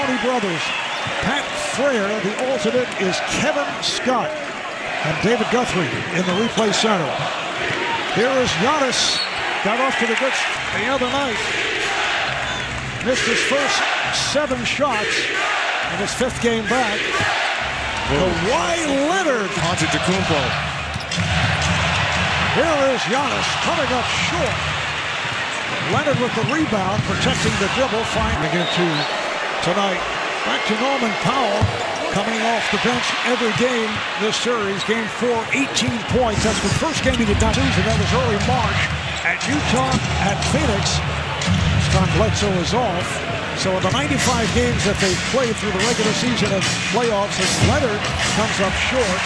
Tony Brothers. Pat Fraher, the alternate, is Kevin Scott. And David Guthrie in the replay center. Here is Giannis. Got off to the good the other night. Missed his first seven shots in his fifth game back. Kawhi Leonard. Haunted Antetokounmpo. Here is Giannis coming up short. Leonard with the rebound, protecting the dribble, finding into tonight. Back to Norman Powell, coming off the bench every game this series. Game four, 18 points. That's the first game he did not and that was early March at Utah, at Phoenix. Time Bledsoe is off. So in the 95 games that they've played through the regular season and playoffs, as Leonard comes up short,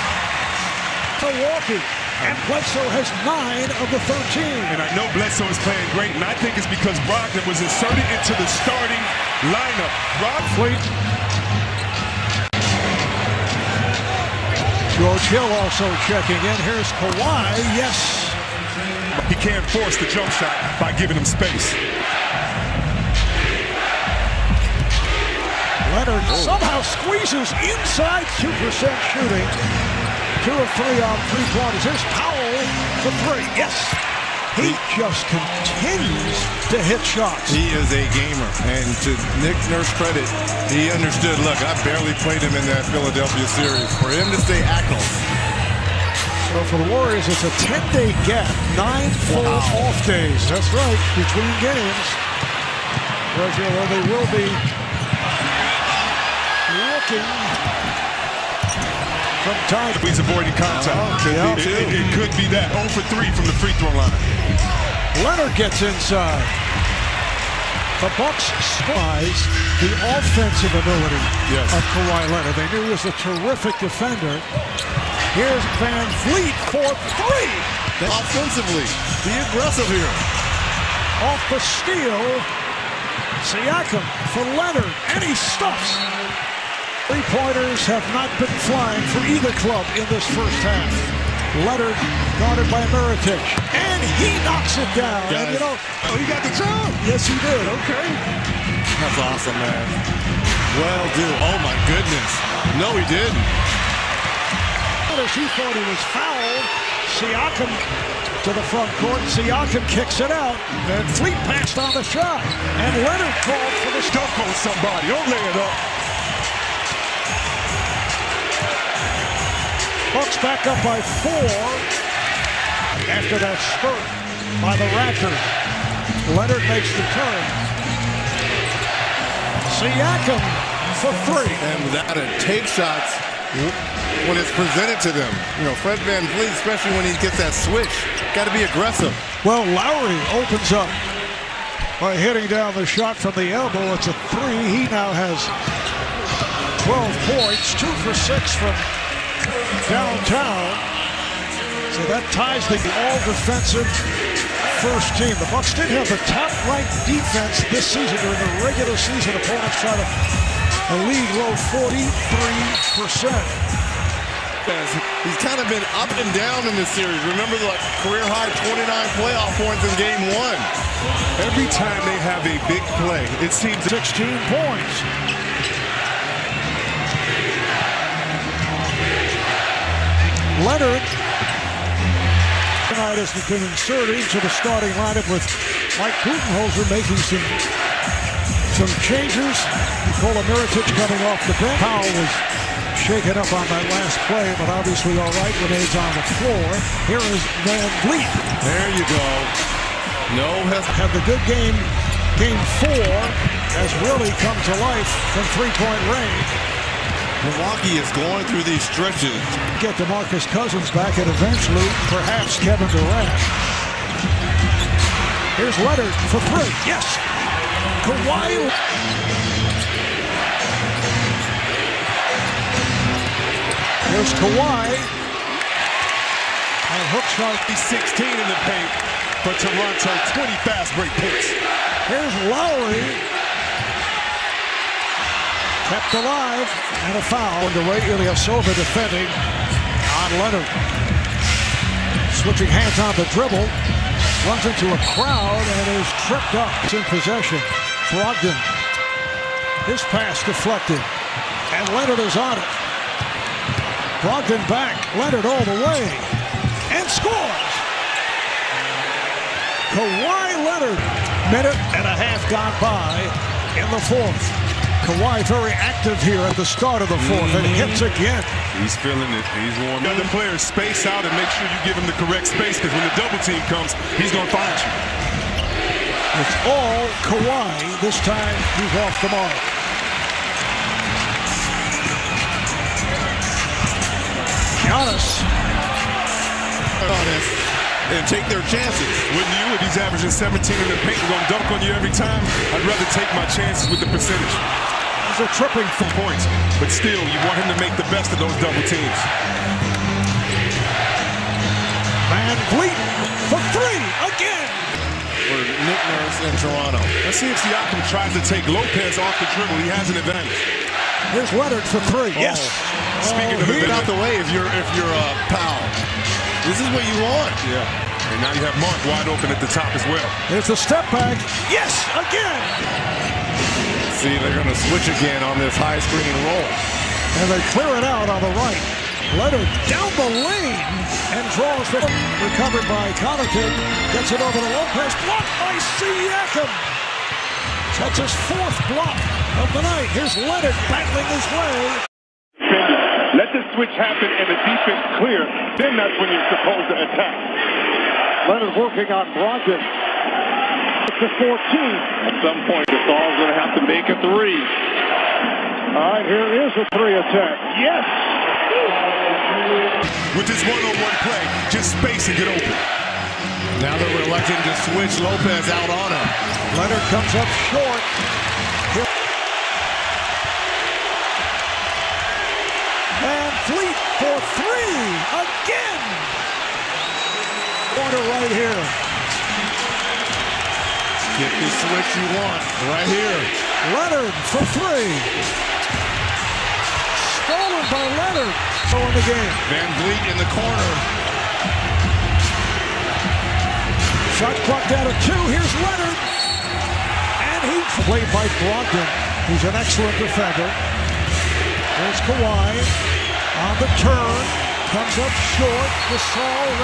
Milwaukee. And Bledsoe has nine of the 13. And I know Bledsoe is playing great, and I think it's because Brogdon was inserted into the starting lineup. Brog Fleet. George Hill also checking in. Here's Kawhi. Yes. He can't force the jump shot by giving him space. Leonard somehow squeezes inside 2% shooting. Two of three on three pointers. Here's Powell for three. Yes. He just continues to hit shots. He is a gamer, and to Nick Nurse credit, he understood. Look, I barely played him in that Philadelphia series. For him to stay active, So for the Warriors, it's a 10-day gap, nine full off days. That's right, between games. Well, they will be looking from time. He's avoiding contact. Oh, yeah. it, it- it could be that. 0 for 3 from the free throw line. Leonard gets inside. The Bucks spies the offensive ability Yes. of Kawhi Leonard. They knew he was a terrific defender. Here's Van Vliet for three. offensively, be aggressive here. Off the steal. Siakam for Leonard, and he stuffs. Three-pointers have not been flying for either club in this first half. Leonard guarded by Mirotic, and he knocks it down. And you know, Oh, he got the job. yes, he did. Okay. That's awesome, man. Well, dude. Oh my goodness. No, he didn't. He thought he was fouled, Siakam to the front court. Siakam kicks it out. And Fleet passed on the shot. And Leonard called for the on somebody. Don't lay it up. Back up by four after that spurt by the Raptors. Leonard makes the turn. Siakam for three. And without it, take shots when it's presented to them. You know, Fred VanVleet, especially when he gets that switch, got to be aggressive. Well, Lowry opens up by hitting down the shot from the elbow. It's a three. He now has 12 points, two for six from downtown. So that ties the all-defensive first team. The Bucks did have the top-ranked defense this season during the regular season. Opponents try to a league low 43%. He's kind of been up and down in this series. Remember the career high 29 playoff points in game one. Every time they have a big play, it seems 16 points. Leonard tonight has been inserted into the starting lineup with Mike Budenholzer making some some changes. Nikola Mirotic coming off the bench. Powell was shaken up on that last play, but obviously all right when he's on the floor. Here is Van Vliet. There you go. No Had the good game, game four, has really come to life from three-point range. Milwaukee is going through these stretches. get DeMarcus Cousins back and eventually perhaps Kevin Durant. Here's Leonard for three. Yes. Kawhi. Here's Kawhi. And hook shot. he's 16 in the paint for Toronto. 20 fast break points. Here's Lowry. Kept alive. And a foul. Underway. Ilyasova defending on Leonard. Switching hands on the dribble. Runs into a crowd and is tripped up. It's in possession. Brogdon His pass deflected. And Leonard is on it. Brogdon back. Leonard all the way. And scores. Kawhi Leonard. Minute and a half gone by in the fourth. Kawhi very active here at the start of the 4th and mm-hmm. hits again. He's feeling it. He's warming. warm. Other players space out and make sure you give him the correct space because when the double team comes, he's going to find you. It's all Kawhi. This time he's off the mark. Giannis honest and take their chances. Wouldn't you if he's averaging 17 in the paint and going to dunk on you every time? I'd rather take my chances with the percentage. He's a tripping for points, but still, you want him to make the best of those double teams. Van Vliet for three again. For Nick Nurse in Toronto. Let's see if Siakam tries to take Lopez off the dribble. He has an advantage. Here's Leonard for three. Oh. Yes. Speaking oh, of get out the way if you're if you're a uh, pal. This is what you want. Yeah. And now you have Mark wide open at the top as well. There's the step back. Yes, again. See, they're going to switch again on this high screen roll. And they clear it out on the right. Leonard down the lane and draws the recovered by Connaughton. Gets it over to Lopez. Blocked by Siakam. That's his fourth block of the night. Here's Leonard battling his way. Let the switch happen and the defense clear. Then that's when you're supposed to attack. Leonard working on Brogdon. It's a 14. At some point, Gasol's going to have to make a three. All right, here is a three attempt. Yes! With this one-on-one play, just space and get open. Now they're electing to switch Lopez out on him. Leonard comes up short. Van Fleet for three again. Corner right here. Get the switch you want right here. Leonard for three. Stolen by Leonard. So in the game. VanVleet in the corner. Shot clock down to two. Here's Leonard. And he's played by Brogdon, who's an excellent defender. There's Kawhi on the turn. Comes up short. Gasol